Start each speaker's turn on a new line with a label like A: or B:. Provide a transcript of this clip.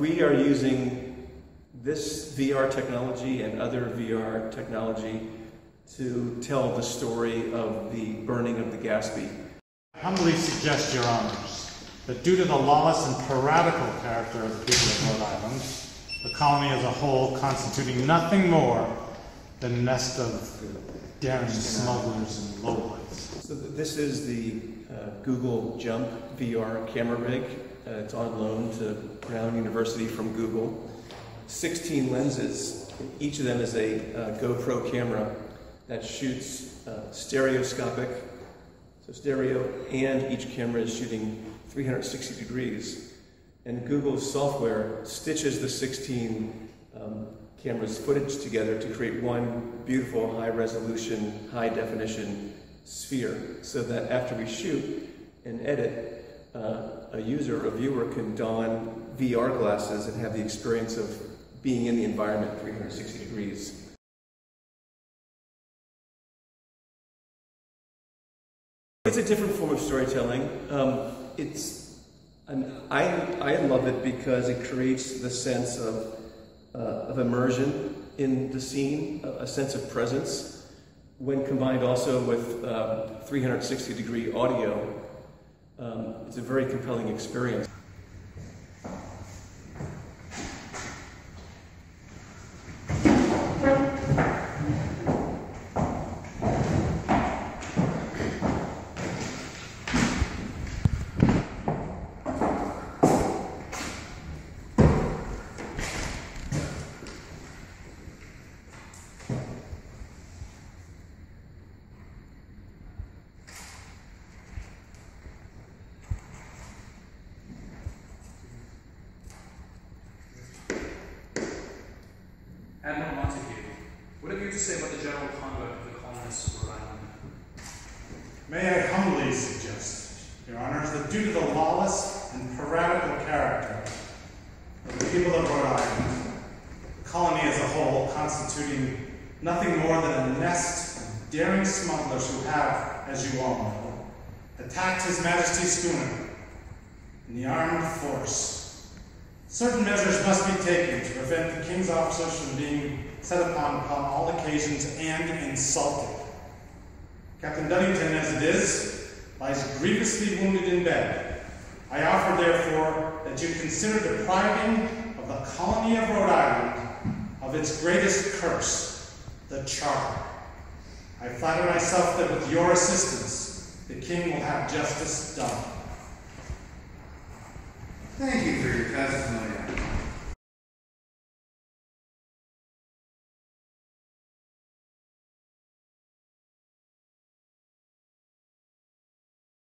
A: We are using this VR technology and other VR technology to tell the story of the burning of the Gaspee.
B: I humbly suggest, Your Honors, that due to the lawless and piratical character of the people of Rhode Island, the colony as a whole constituting nothing more than a nest of daring smugglers and lowlights.
A: So this is the Google Jump VR camera rig. Uh, it's on loan to Brown University from Google. 16 lenses. Each of them is a uh, GoPro camera that shoots uh, stereoscopic, so stereo, and each camera is shooting 360 degrees. And Google's software stitches the 16 um, cameras' footage together to create one beautiful, high resolution, high definition sphere so that after we shoot and edit, uh, a user, a viewer can don VR glasses and have the experience of being in the environment 360 degrees. It's a different form of storytelling. Um, it's, an, I, I love it because it creates the sense of, uh, of immersion in the scene, a, a sense of presence, when combined also with uh, 360 degree audio. Um, it's a very compelling experience.
C: Admiral Montague, what have you to say about the general conduct of the colonists of Rhode Island?
B: May I humbly suggest, Your Honors, that due to the lawless and piratical character of the people of Rhode Island, the colony as a whole constituting nothing more than a nest of daring smugglers who have, as you all know, attacked His Majesty's schooner in the armed force. Certain measures must be taken to prevent the King's officers from being set upon upon all occasions and insulted. Captain Dunnington, as it is, lies grievously wounded in bed. I offer, therefore, that you consider depriving of the colony of Rhode Island of its greatest curse, the charter. I flatter myself that with your assistance, the king will have justice done.
D: Thank you for your testimony,